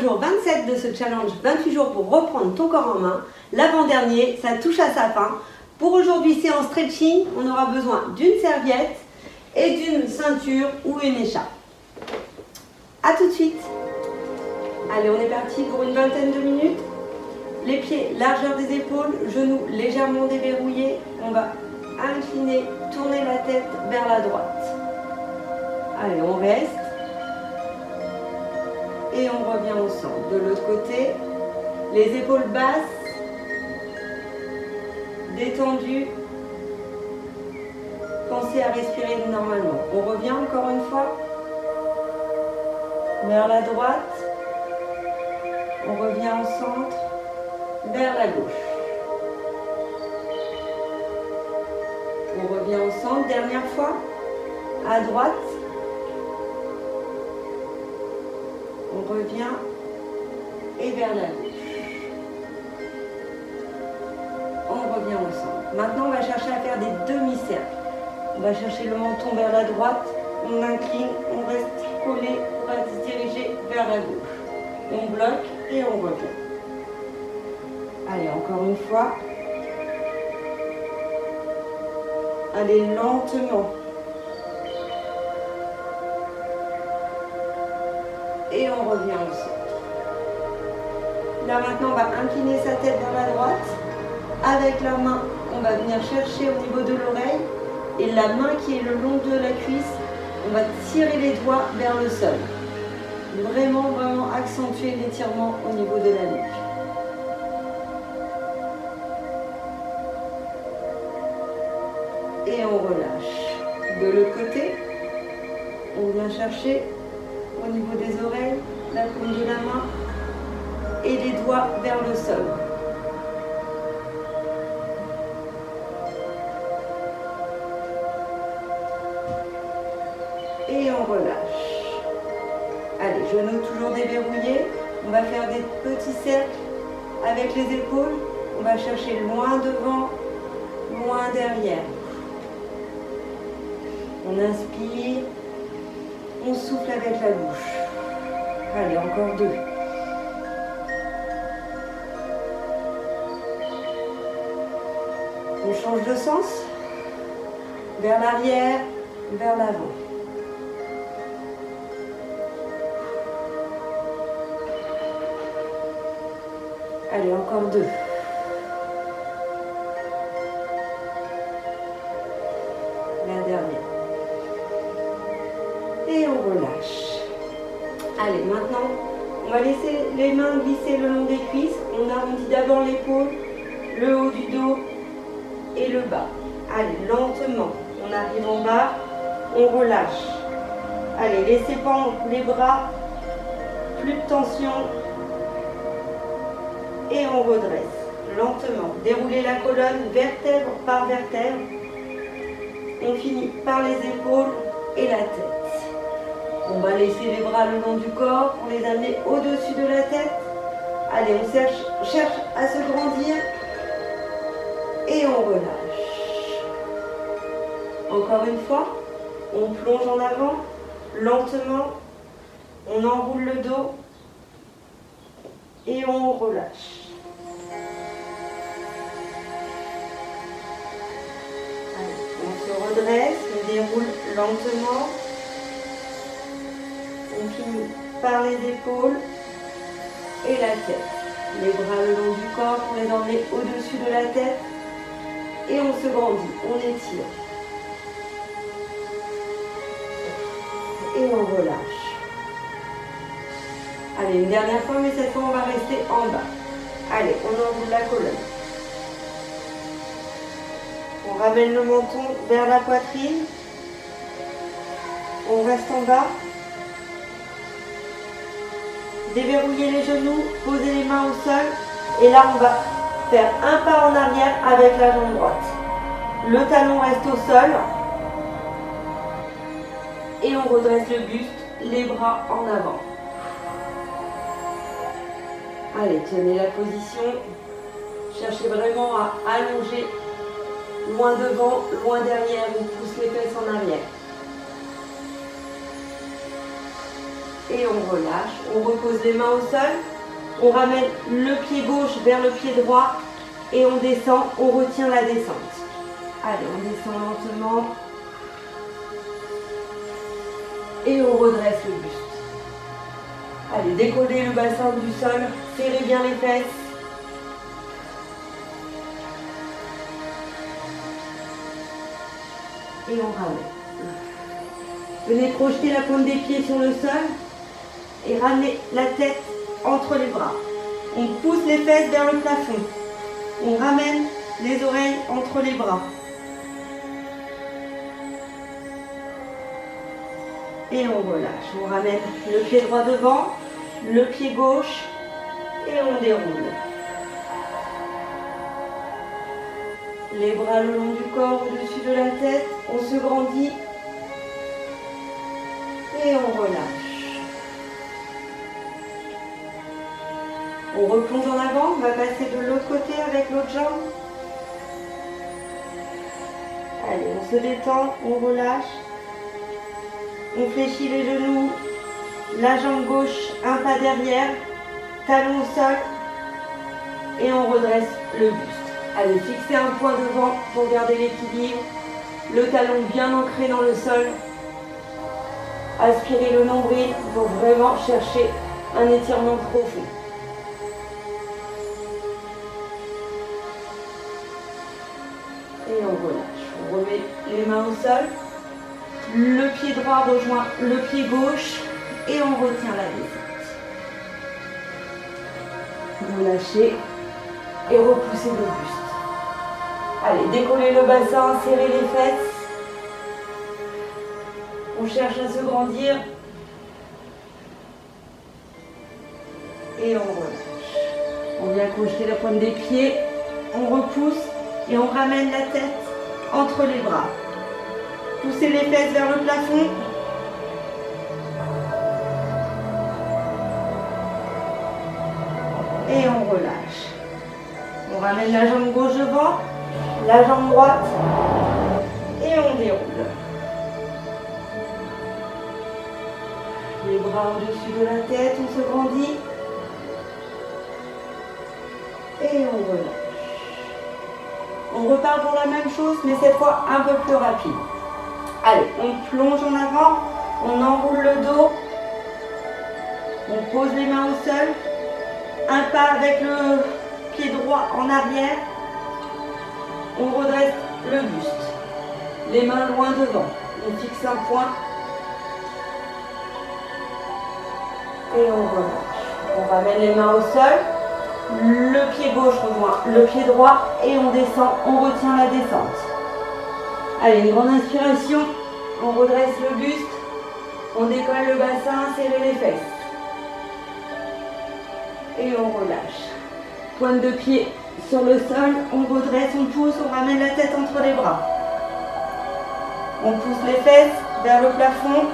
jour 27 de ce challenge 28 jours pour reprendre ton corps en main. L'avant-dernier, ça touche à sa fin. Pour aujourd'hui, séance stretching, on aura besoin d'une serviette et d'une ceinture ou une écharpe. A tout de suite Allez, on est parti pour une vingtaine de minutes. Les pieds, largeur des épaules, genoux légèrement déverrouillés. On va incliner, tourner la tête vers la droite. Allez, on reste et on revient au centre. De l'autre côté, les épaules basses, détendues. Pensez à respirer normalement. On revient encore une fois vers la droite. On revient au centre, vers la gauche. On revient au centre, dernière fois, à droite, et vers la gauche. On revient au centre. Maintenant, on va chercher à faire des demi-cercles. On va chercher le menton vers la droite, on incline, on reste collé pour se diriger vers la gauche. On bloque et on revient. Allez, encore une fois. Allez lentement. Et on revient au centre. Là maintenant, on va incliner sa tête vers la droite. Avec la main, on va venir chercher au niveau de l'oreille. Et la main qui est le long de la cuisse, on va tirer les doigts vers le sol. Vraiment, vraiment accentuer l'étirement au niveau de la nuque. Et on relâche. De l'autre côté, on vient chercher au niveau des oreilles, la paume de la main et les doigts vers le sol. Et on relâche. Allez, genoux toujours déverrouillés. On va faire des petits cercles avec les épaules. On va chercher loin devant, loin derrière. On inspire, on souffle avec la bouche. Allez, encore deux. On change de sens. Vers l'arrière, vers l'avant. Allez, encore deux. Allez, maintenant, on va laisser les mains glisser le long des cuisses. On arrondit d'abord l'épaule, le haut du dos et le bas. Allez, lentement, on arrive en bas, on relâche. Allez, laissez pendre les bras, plus de tension et on redresse lentement. Déroulez la colonne vertèbre par vertèbre. On finit par les épaules et la tête. On va laisser les bras le long du corps pour les amener au-dessus de la tête. Allez, on cherche, à se grandir et on relâche. Encore une fois, on plonge en avant, lentement, on enroule le dos et on relâche. On se redresse, on déroule lentement. On finit par les épaules et la tête. Les bras le long du corps pour les emmener au-dessus de la tête. Et on se grandit, on étire. Et on relâche. Allez, une dernière fois, mais cette fois, on va rester en bas. Allez, on enroule la colonne. On ramène le menton vers la poitrine. On reste en bas. Déverrouillez les genoux, posez les mains au sol. Et là, on va faire un pas en arrière avec la jambe droite. Le talon reste au sol. Et on redresse le buste, les bras en avant. Allez, tenez la position. Cherchez vraiment à allonger loin devant, loin derrière. On pousse les fesses en arrière. Et on relâche. On repose les mains au sol. On ramène le pied gauche vers le pied droit et on descend, on retient la descente. Allez, on descend lentement. Et on redresse le buste. Allez, décollez le bassin du sol, serrez bien les fesses. Et on ramène. Venez projeter la pointe des pieds sur le sol et ramenez la tête entre les bras. On pousse les fesses vers le plafond. On ramène les oreilles entre les bras. Et on relâche. On ramène le pied droit devant, le pied gauche et on déroule. Les bras le long du corps, au-dessus de la tête. On se grandit On replonge en avant, on va passer de l'autre côté avec l'autre jambe. Allez, on se détend, on relâche. On fléchit les genoux, la jambe gauche, un pas derrière, talon au sol et on redresse le buste. Allez, fixez un point devant pour garder l'équilibre, le talon bien ancré dans le sol. Aspirez le nombril pour vraiment chercher un étirement profond. Les mains au sol. Le pied droit rejoint le pied gauche et on retient la descente. Relâchez et repoussez le buste. Allez, décollez le bassin, serrez les fesses. On cherche à se grandir. Et on relâche. On vient crocheter la pointe des pieds. On repousse et on ramène la tête entre les bras. Poussez les fesses vers le plafond. Et on relâche. On ramène la jambe gauche devant, la jambe droite et on déroule. Les bras au-dessus de la tête, on se grandit. Et on relâche. On repart pour la même chose, mais cette fois un peu plus rapide. Allez, on plonge en avant, on enroule le dos, on pose les mains au sol, un pas avec le pied droit en arrière, on redresse le buste, les mains loin devant, on fixe un point et on relâche. On ramène les mains au sol, le pied gauche rejoint le pied droit et on descend, on retient la descente. Allez, une grande inspiration, on redresse le buste, on décolle le bassin, serrez les fesses. Et on relâche. Pointe de pied sur le sol, on redresse, on pousse, on ramène la tête entre les bras. On pousse les fesses vers le plafond.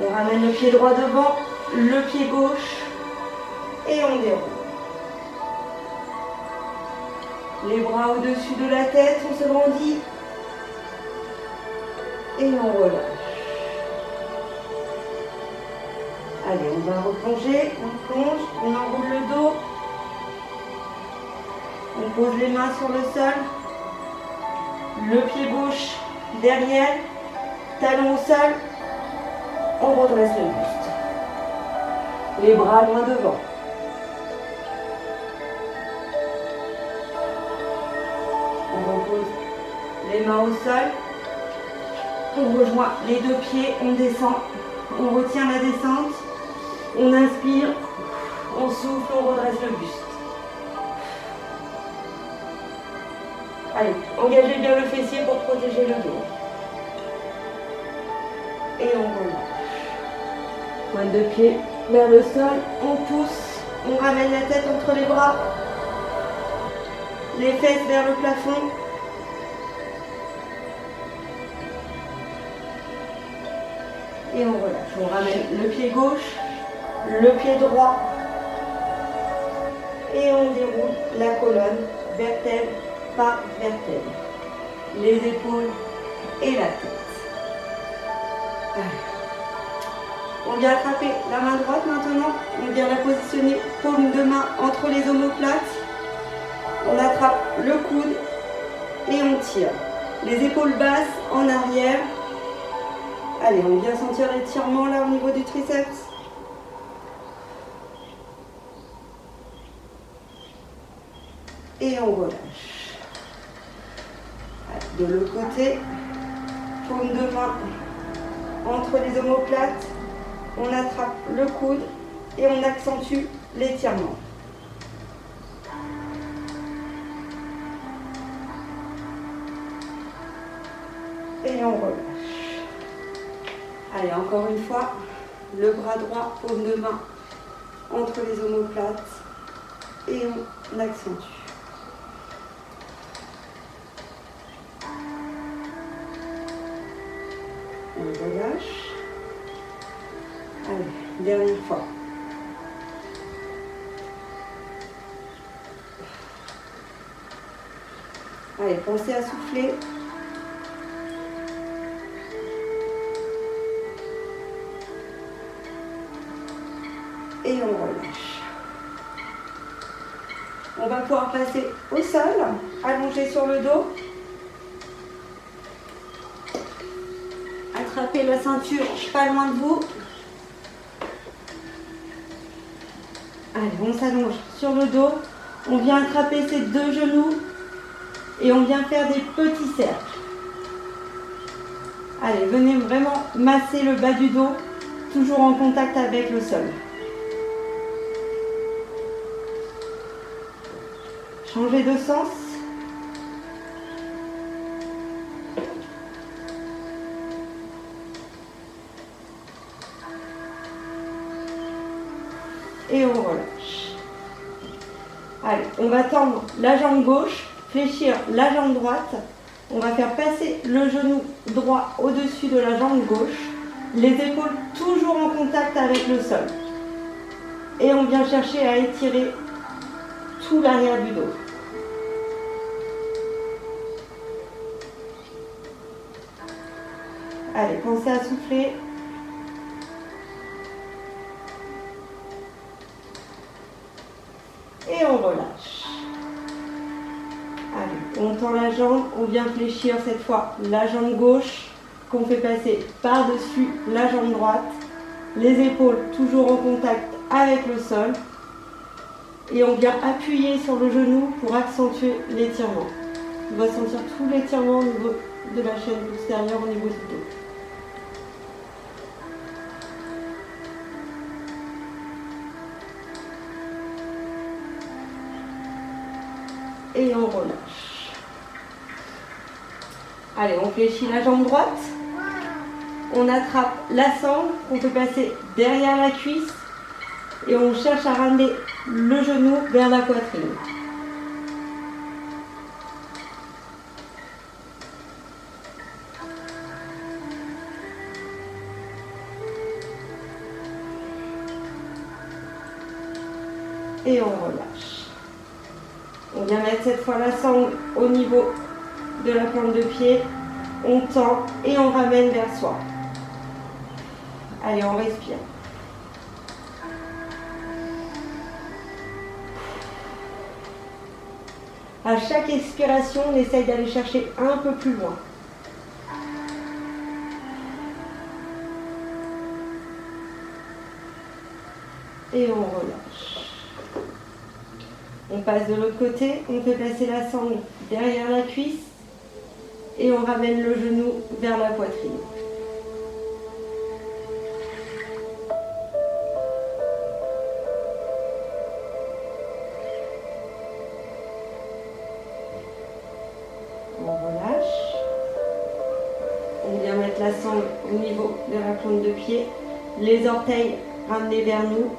On ramène le pied droit devant, le pied gauche et on déroule. Les bras au-dessus de la tête, on se grandit et on relâche. Allez, on va replonger, on plonge, on enroule le dos, on pose les mains sur le sol, le pied gauche derrière, talon au sol, on redresse le buste. Les bras loin devant. On repose les mains au sol. On rejoint les deux pieds, on descend, on retient la descente, on inspire, on souffle, on redresse le buste. Allez, engagez bien le fessier pour protéger le dos. Et on relâche. Pointe de pied vers le sol, on pousse, on ramène la tête entre les bras, les fesses vers le plafond. Et on relâche. On ramène le pied gauche, le pied droit. Et on déroule la colonne, vertèbre par vertèbre. Les épaules et la tête. On vient attraper la main droite maintenant. On vient la positionner paume de main entre les omoplates. On attrape le coude et on tire. Les épaules basses en arrière. Allez, on vient sentir l'étirement là au niveau du triceps. Et on relâche. De l'autre côté, paume de main entre les omoplates. On attrape le coude et on accentue l'étirement. Et on relâche. Allez, encore une fois, le bras droit, paume de main entre les omoplates et on accentue. Pensez à souffler. Et on relâche. On va pouvoir passer au sol, allongé sur le dos. Attrapez la ceinture pas loin de vous. Allez, on s'allonge sur le dos. On vient attraper ses deux genoux et on vient faire des petits cercles. Allez, venez vraiment masser le bas du dos, toujours en contact avec le sol. Changez de sens. Et on relâche. Allez, on va tendre la jambe gauche, fléchir la jambe droite. On va faire passer le genou droit au-dessus de la jambe gauche. Les épaules toujours en contact avec le sol. Et on vient chercher à étirer tout l'arrière du dos. Allez, pensez à souffler. Et on relâche. On tend la jambe, on vient fléchir cette fois la jambe gauche qu'on fait passer par-dessus la jambe droite. Les épaules toujours en contact avec le sol. Et on vient appuyer sur le genou pour accentuer l'étirement. On va sentir tout l'étirement au niveau de la chaîne postérieure, au niveau du dos. Et on relâche. Allez, on fléchit la jambe droite. On attrape la sangle qu'on peut passer derrière la cuisse et on cherche à ramener le genou vers la poitrine. Et on relâche. On vient mettre cette fois la sangle au niveau la plante de pied. On tend et on ramène vers soi. Allez, on respire. À chaque expiration, on essaye d'aller chercher un peu plus loin. Et on relâche. On passe de l'autre côté, on fait passer la sangle derrière la cuisse et on ramène le genou vers la poitrine. On relâche. On vient mettre la sangle au niveau de la plante de pied, les orteils ramenés vers nous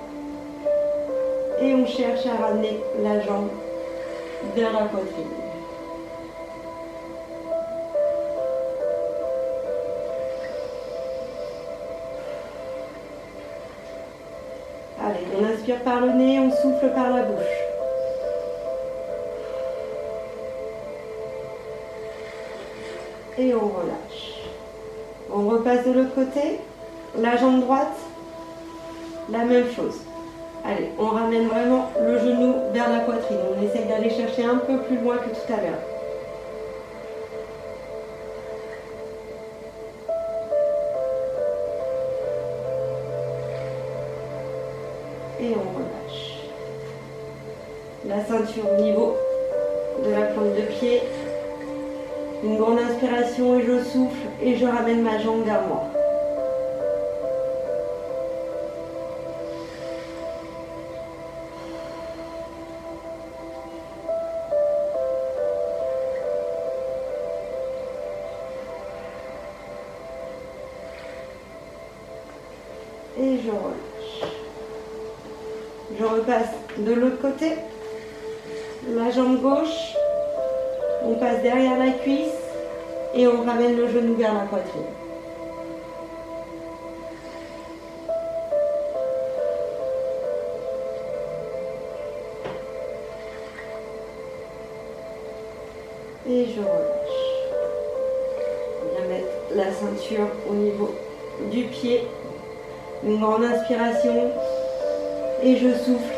et on cherche à ramener la jambe vers la poitrine. Par le nez, on souffle par la bouche. Et on relâche. On repasse de l'autre côté. La jambe droite, la même chose. Allez, on ramène vraiment le genou vers la poitrine. On essaye d'aller chercher un peu plus loin que tout à l'heure. Et on relâche. La ceinture au niveau de la plante de pied. Une grande inspiration et je souffle et je ramène ma jambe vers moi. Et je relâche. On vient mettre la ceinture au niveau du pied. Une grande inspiration. Et je souffle.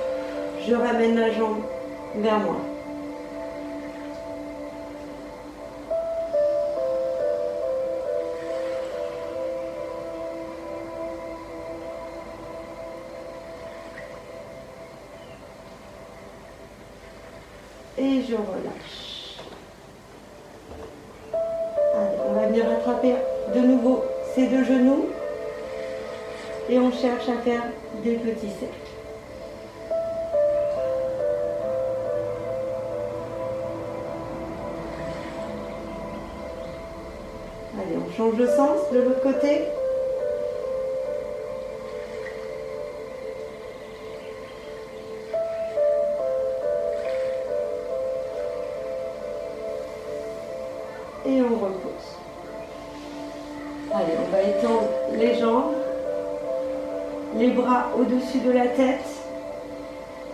Je ramène la jambe vers moi. Et on cherche à faire des petits cercles. Allez, on change de sens de l'autre côté. Au-dessus de la tête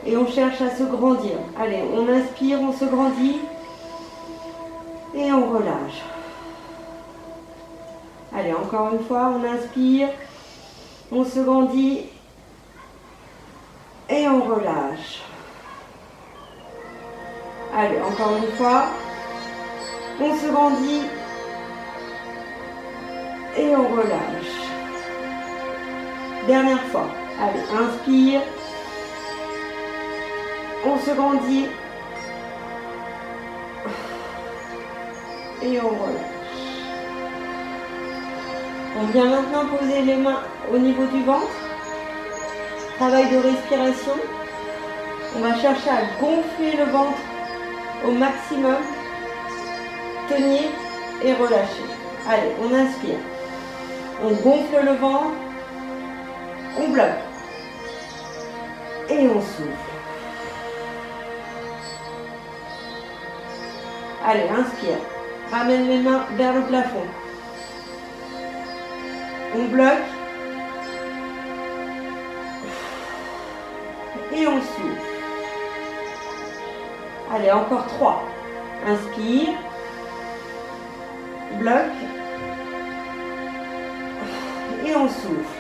et on cherche à se grandir. Allez, on inspire, on se grandit et on relâche. Allez, encore une fois, on inspire, on se grandit et on relâche. Allez, encore une fois, on se grandit et on relâche. Dernière fois. Allez, inspire. On se grandit. Et on relâche. On vient maintenant poser les mains au niveau du ventre. Travail de respiration. On va chercher à gonfler le ventre au maximum. Tenir et relâcher. Allez, on inspire. On gonfle le ventre. On bloque. Et on souffle. Allez, inspire. Ramène les mains vers le plafond. On bloque. Et on souffle. Allez, encore trois. Inspire. Bloque. Et on souffle.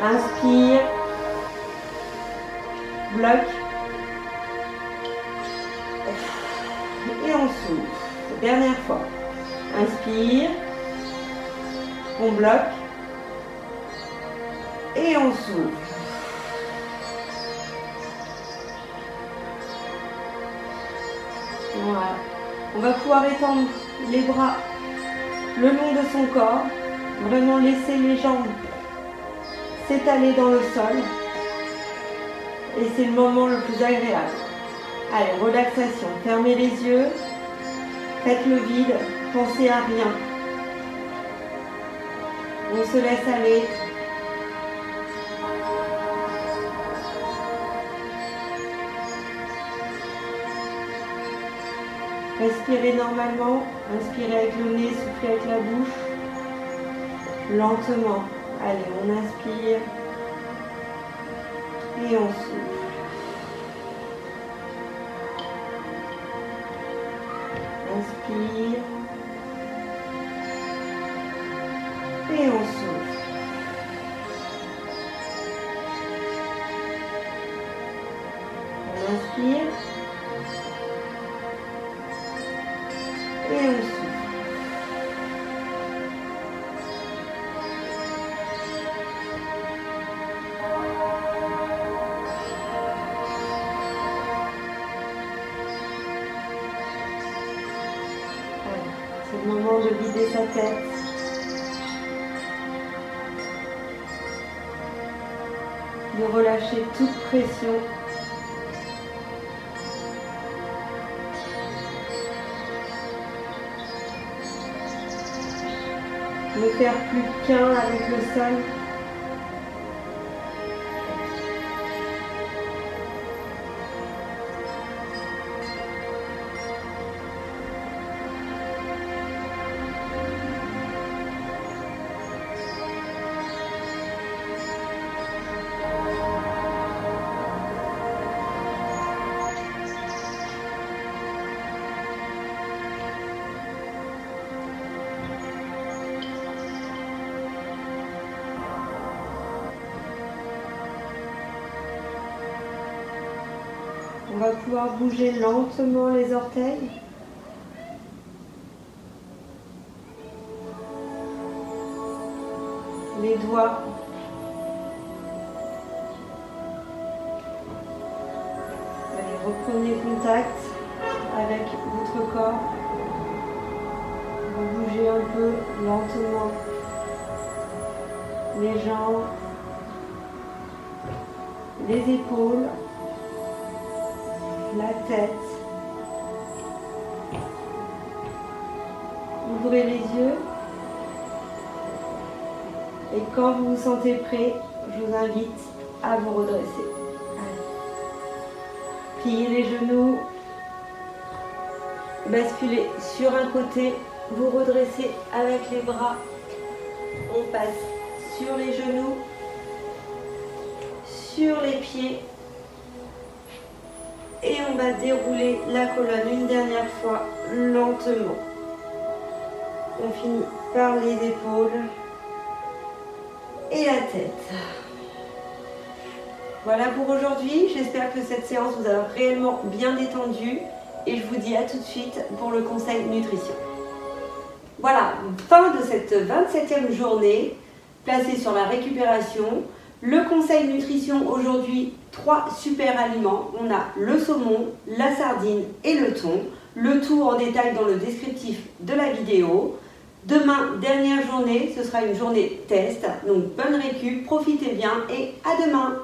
Inspire. Bloque. Et on souffle. Dernière fois. Inspire. On bloque. Et on souffle. Voilà. On va pouvoir étendre les bras le long de son corps. Vraiment laisser les jambes s'étaler dans le sol. Et c'est le moment le plus agréable. Allez, relaxation. Fermez les yeux. Faites le vide. Pensez à rien. On se laisse aller. Respirez normalement. Inspirez avec le nez, soufflez avec la bouche. Lentement. Allez, on inspire. Et on souffle. Inspire. Et on souffle. C'est le moment de vider sa tête. De relâcher toute pression. Ne faire plus qu'un avec le sol. On va pouvoir bouger lentement les orteils. Les doigts. Allez, reprenez contact avec votre corps. Vous bougez un peu lentement les jambes, les épaules Ouvrez les yeux. Et quand vous vous sentez prêt, je vous invite à vous redresser. Pliez les genoux. Basculez sur un côté. Vous redressez avec les bras. On passe sur les genoux, sur les pieds et on va dérouler la colonne une dernière fois lentement. On finit par les épaules et la tête. Voilà pour aujourd'hui. J'espère que cette séance vous a réellement bien détendu et je vous dis à tout de suite pour le conseil nutrition. Voilà, fin de cette 27e journée placée sur la récupération. Le conseil nutrition aujourd'hui, trois super aliments. On a le saumon, la sardine et le thon. Le tout en détail dans le descriptif de la vidéo. Demain, dernière journée, ce sera une journée test. Donc bonne récup, profitez bien et à demain